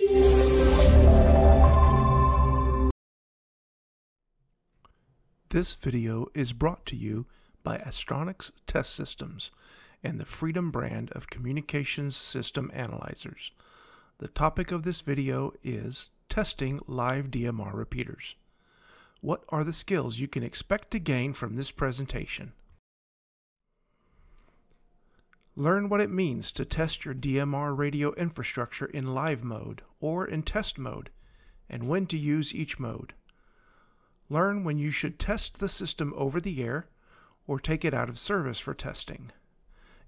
This video is brought to you by Astronics Test Systems and the Freedom brand of communications system analyzers. The topic of this video is testing live DMR repeaters. What are the skills you can expect to gain from this presentation? Learn what it means to test your DMR radio infrastructure in live mode or in test mode and when to use each mode. Learn when you should test the system over the air or take it out of service for testing.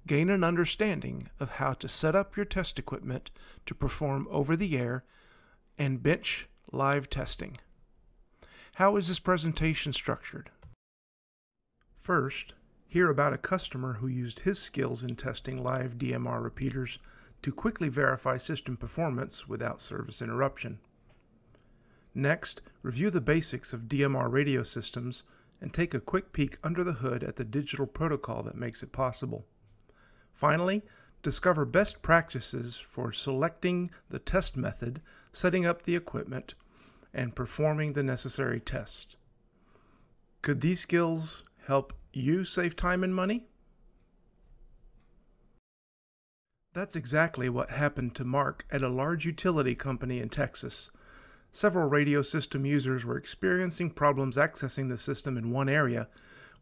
Gain an understanding of how to set up your test equipment to perform over the air and bench live testing. How is this presentation structured? First, hear about a customer who used his skills in testing live DMR repeaters to quickly verify system performance without service interruption. Next, review the basics of DMR radio systems and take a quick peek under the hood at the digital protocol that makes it possible. Finally, discover best practices for selecting the test method, setting up the equipment, and performing the necessary tests. Could these skills help you save time and money? That's exactly what happened to Mark at a large utility company in Texas. Several radio system users were experiencing problems accessing the system in one area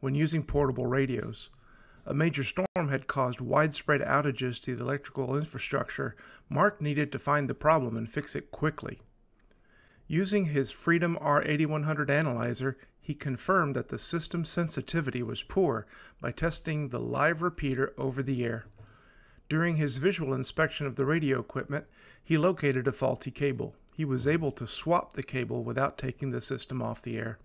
when using portable radios. A major storm had caused widespread outages to the electrical infrastructure. Mark needed to find the problem and fix it quickly. Using his Freedom R8100 analyzer, he confirmed that the system sensitivity was poor by testing the live repeater over the air. During his visual inspection of the radio equipment, he located a faulty cable he was able to swap the cable without taking the system off the air.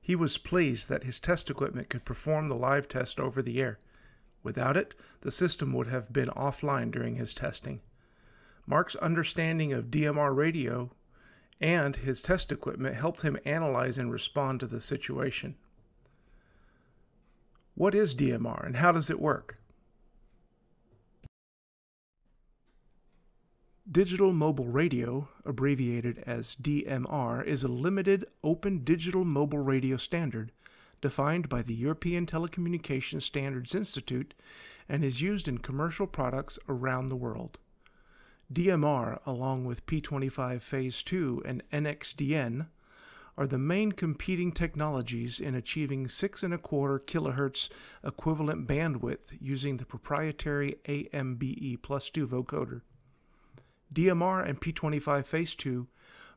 He was pleased that his test equipment could perform the live test over the air. Without it, the system would have been offline during his testing. Mark's understanding of DMR radio and his test equipment helped him analyze and respond to the situation. What is DMR and how does it work? Digital Mobile Radio, abbreviated as DMR, is a limited open digital mobile radio standard defined by the European Telecommunications Standards Institute and is used in commercial products around the world. DMR, along with P25 Phase 2 and NXDN, are the main competing technologies in achieving 6 and a quarter kilohertz equivalent bandwidth using the proprietary AMBE plus 2 vocoder. DMR and P25 Phase 2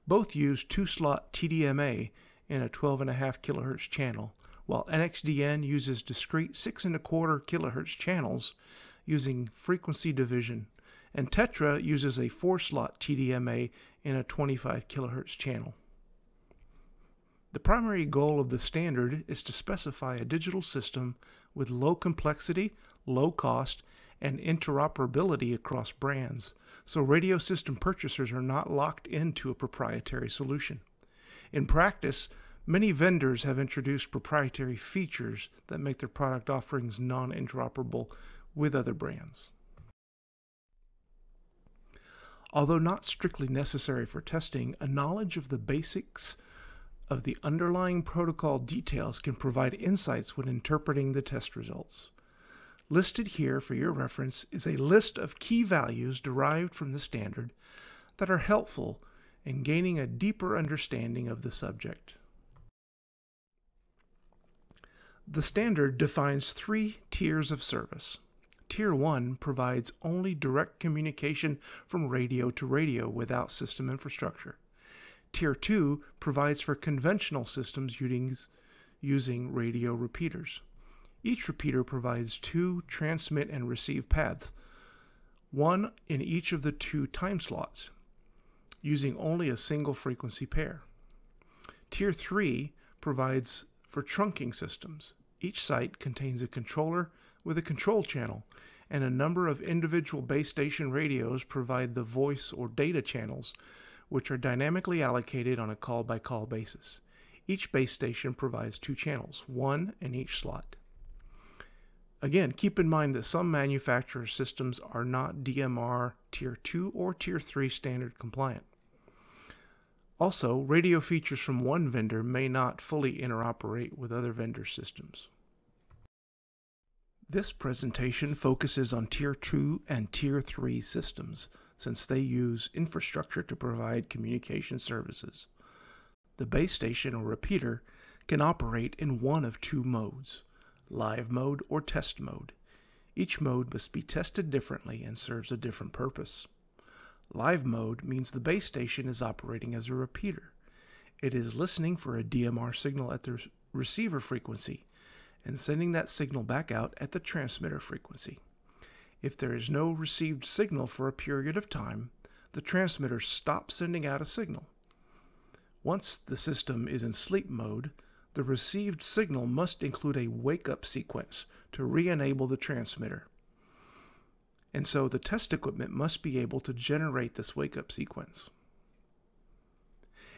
both use two-slot TDMA in a 12.5 kHz channel, while NXDN uses discrete 6.25 kHz channels using frequency division, and Tetra uses a four-slot TDMA in a 25 kHz channel. The primary goal of the standard is to specify a digital system with low complexity, low cost, and interoperability across brands, so radio system purchasers are not locked into a proprietary solution. In practice, many vendors have introduced proprietary features that make their product offerings non interoperable with other brands. Although not strictly necessary for testing, a knowledge of the basics of the underlying protocol details can provide insights when interpreting the test results. Listed here for your reference is a list of key values derived from the standard that are helpful in gaining a deeper understanding of the subject. The standard defines three tiers of service. Tier 1 provides only direct communication from radio to radio without system infrastructure. Tier 2 provides for conventional systems using, radio repeaters. Each repeater provides two transmit and receive paths, one in each of the two time slots, using only a single frequency pair. Tier 3 provides for trunking systems. Each site contains a controller with a control channel, and a number of individual base station radios provide the voice or data channels, which are dynamically allocated on a call by call basis. Each base station provides two channels, one in each slot. Again, keep in mind that some manufacturer systems are not DMR Tier 2 or Tier 3 standard compliant. Also, radio features from one vendor may not fully interoperate with other vendor systems. This presentation focuses on Tier 2 and Tier 3 systems, since they use infrastructure to provide communication services. The base station or repeater can operate in one of two modes live mode or test mode. Each mode must be tested differently and serves a different purpose. Live mode means the base station is operating as a repeater. It is listening for a DMR signal at the receiver frequency and sending that signal back out at the transmitter frequency. If there is no received signal for a period of time, the transmitter stops sending out a signal. Once the system is in sleep mode, the received signal must include a wake up sequence to re enable the transmitter. And so the test equipment must be able to generate this wake up sequence.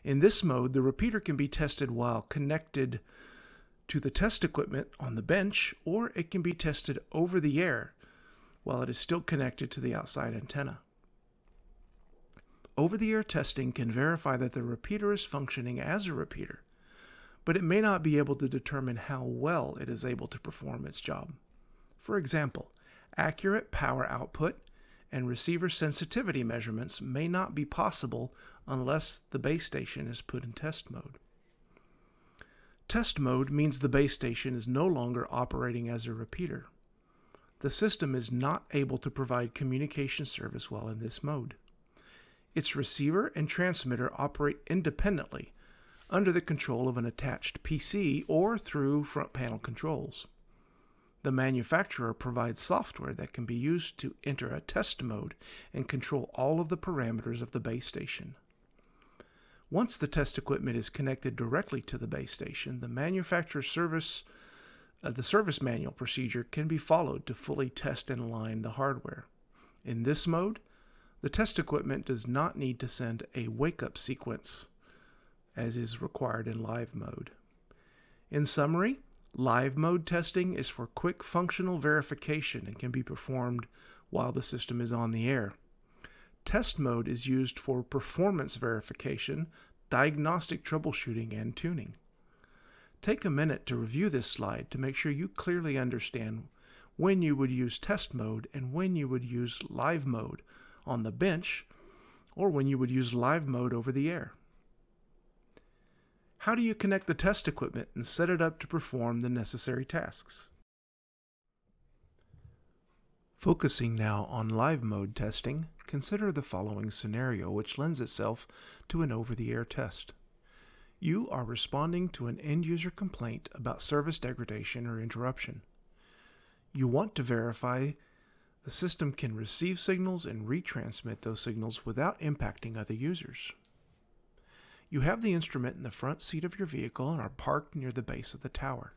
In this mode, the repeater can be tested while connected to the test equipment on the bench, or it can be tested over the air while it is still connected to the outside antenna. Over the air testing can verify that the repeater is functioning as a repeater but it may not be able to determine how well it is able to perform its job. For example, accurate power output and receiver sensitivity measurements may not be possible unless the base station is put in test mode. Test mode means the base station is no longer operating as a repeater. The system is not able to provide communication service while in this mode. Its receiver and transmitter operate independently under the control of an attached PC or through front panel controls. The manufacturer provides software that can be used to enter a test mode and control all of the parameters of the base station. Once the test equipment is connected directly to the base station, the manufacturer's service uh, the service manual procedure can be followed to fully test and align the hardware. In this mode, the test equipment does not need to send a wake up sequence as is required in live mode. In summary, live mode testing is for quick functional verification and can be performed while the system is on the air. Test mode is used for performance verification, diagnostic troubleshooting, and tuning. Take a minute to review this slide to make sure you clearly understand when you would use test mode and when you would use live mode on the bench or when you would use live mode over the air. How do you connect the test equipment and set it up to perform the necessary tasks? Focusing now on live mode testing, consider the following scenario which lends itself to an over-the-air test. You are responding to an end-user complaint about service degradation or interruption. You want to verify the system can receive signals and retransmit those signals without impacting other users. You have the instrument in the front seat of your vehicle and are parked near the base of the tower.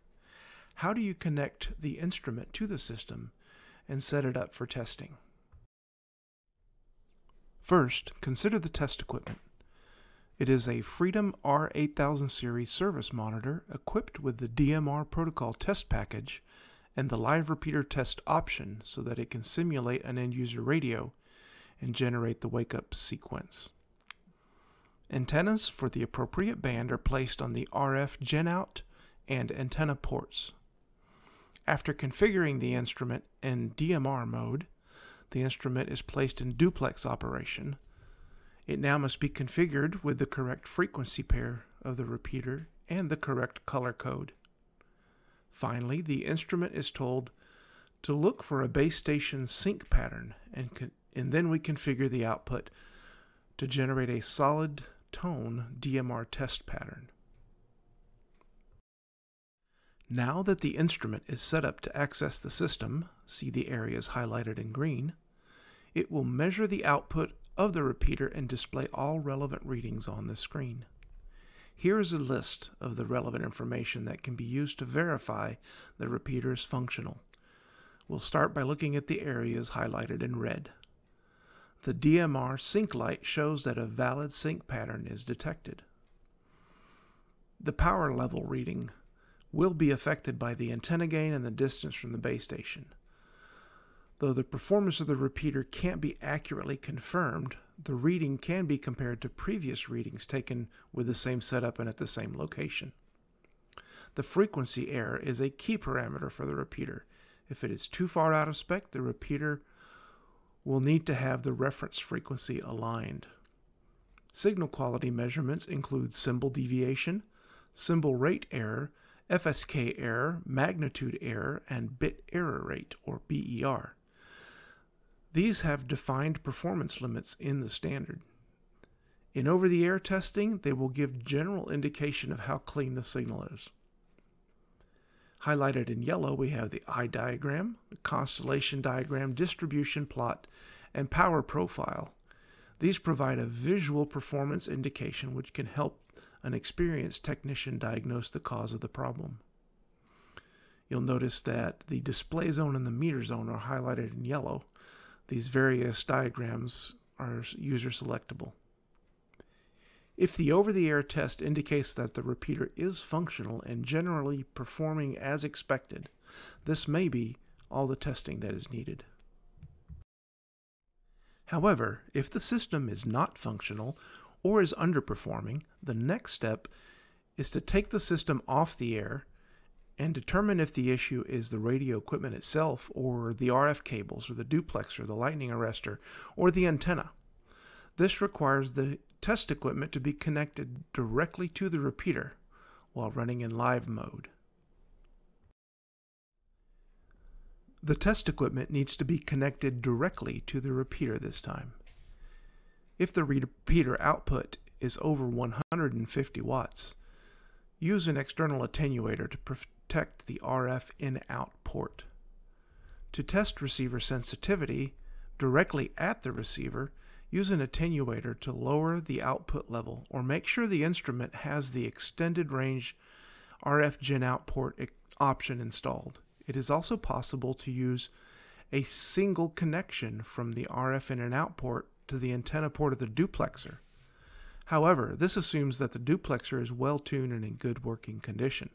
How do you connect the instrument to the system and set it up for testing? First, consider the test equipment. It is a Freedom R8000 series service monitor equipped with the DMR protocol test package and the live repeater test option so that it can simulate an end user radio and generate the wake up sequence. Antennas for the appropriate band are placed on the RF GEN-out and antenna ports. After configuring the instrument in DMR mode, the instrument is placed in duplex operation. It now must be configured with the correct frequency pair of the repeater and the correct color code. Finally, the instrument is told to look for a base station sync pattern and, and then we configure the output to generate a solid tone DMR test pattern. Now that the instrument is set up to access the system, see the areas highlighted in green, it will measure the output of the repeater and display all relevant readings on the screen. Here is a list of the relevant information that can be used to verify the repeater is functional. We'll start by looking at the areas highlighted in red the DMR sync light shows that a valid sync pattern is detected. The power level reading will be affected by the antenna gain and the distance from the base station. Though the performance of the repeater can't be accurately confirmed, the reading can be compared to previous readings taken with the same setup and at the same location. The frequency error is a key parameter for the repeater. If it is too far out of spec, the repeater will need to have the reference frequency aligned. Signal quality measurements include symbol deviation, symbol rate error, FSK error, magnitude error, and bit error rate, or BER. These have defined performance limits in the standard. In over-the-air testing, they will give general indication of how clean the signal is. Highlighted in yellow, we have the eye diagram, the constellation diagram, distribution plot, and power profile. These provide a visual performance indication which can help an experienced technician diagnose the cause of the problem. You'll notice that the display zone and the meter zone are highlighted in yellow. These various diagrams are user selectable. If the over-the-air test indicates that the repeater is functional and generally performing as expected, this may be all the testing that is needed. However, if the system is not functional or is underperforming, the next step is to take the system off the air and determine if the issue is the radio equipment itself or the RF cables or the duplexer, the lightning arrestor, or the antenna. This requires the test equipment to be connected directly to the repeater while running in live mode. The test equipment needs to be connected directly to the repeater this time. If the repeater output is over 150 watts, use an external attenuator to protect the RF in-out port. To test receiver sensitivity directly at the receiver, use an attenuator to lower the output level or make sure the instrument has the extended range RF gen out port option installed. It is also possible to use a single connection from the RF in and out port to the antenna port of the duplexer. However, this assumes that the duplexer is well tuned and in good working condition.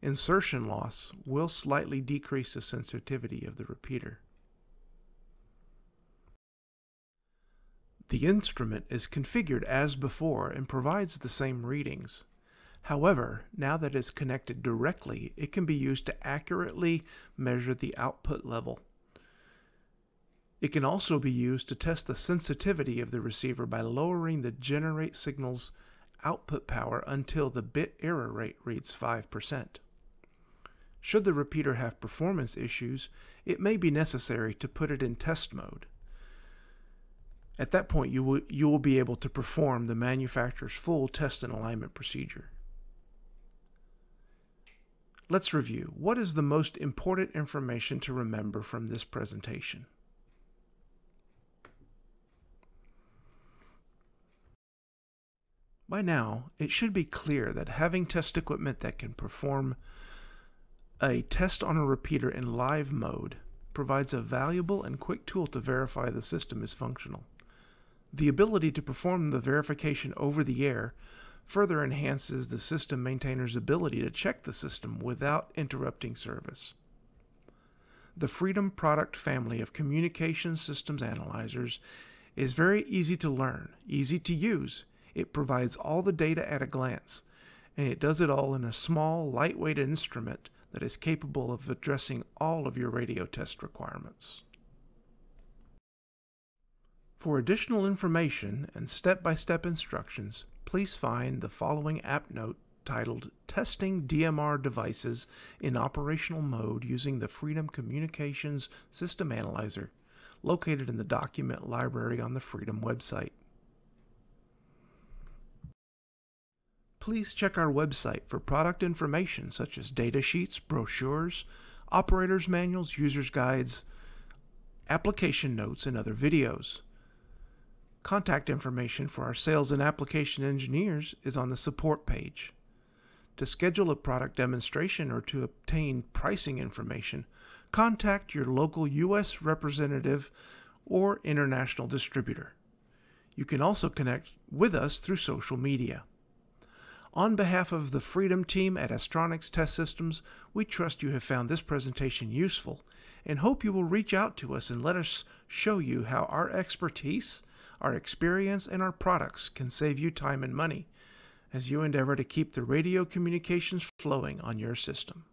Insertion loss will slightly decrease the sensitivity of the repeater. The instrument is configured as before and provides the same readings. However, now that it's connected directly, it can be used to accurately measure the output level. It can also be used to test the sensitivity of the receiver by lowering the generate signal's output power until the bit error rate reads 5%. Should the repeater have performance issues, it may be necessary to put it in test mode. At that point, you will, you will be able to perform the manufacturer's full test and alignment procedure. Let's review. What is the most important information to remember from this presentation? By now, it should be clear that having test equipment that can perform a test on a repeater in live mode provides a valuable and quick tool to verify the system is functional. The ability to perform the verification over the air further enhances the system maintainer's ability to check the system without interrupting service. The Freedom product family of communication systems analyzers is very easy to learn, easy to use. It provides all the data at a glance, and it does it all in a small, lightweight instrument that is capable of addressing all of your radio test requirements. For additional information and step-by-step instructions, please find the following app note titled Testing DMR Devices in Operational Mode Using the Freedom Communications System Analyzer, located in the document library on the Freedom website. Please check our website for product information such as data sheets, brochures, operators manuals, user's guides, application notes, and other videos. Contact information for our sales and application engineers is on the support page. To schedule a product demonstration or to obtain pricing information, contact your local U.S. representative or international distributor. You can also connect with us through social media. On behalf of the Freedom team at Astronics Test Systems, we trust you have found this presentation useful and hope you will reach out to us and let us show you how our expertise, our experience, and our products can save you time and money as you endeavor to keep the radio communications flowing on your system.